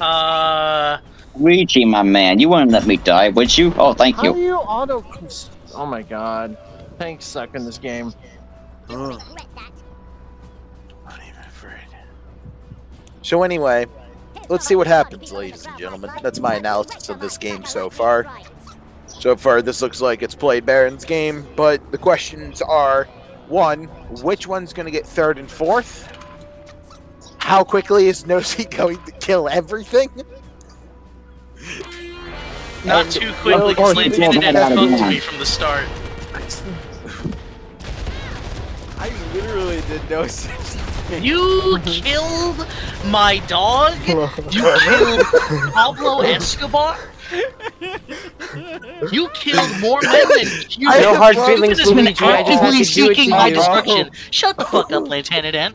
Uh, Luigi, my man, you wouldn't let me die, would you? Oh, thank How you. do you auto? Oh my god. Tanks suck in this game. Ugh. Not even afraid. So anyway, let's see what happens, ladies and gentlemen. That's my analysis of this game so far. So far, this looks like it's played Baron's game, but the questions are: one, which one's going to get third and fourth? How quickly is Nosy going to kill everything? not And too quickly, because Gordon, Lantana Gordon, fucked Gordon. me from the start. I literally did no such thing. You killed my dog? You killed Pablo Escobar? You killed more men than you. I No hard brought- feelings, You've just been Luigi. I just had actively to do it to seeking my you. destruction. Shut the fuck up, Lantana Dan.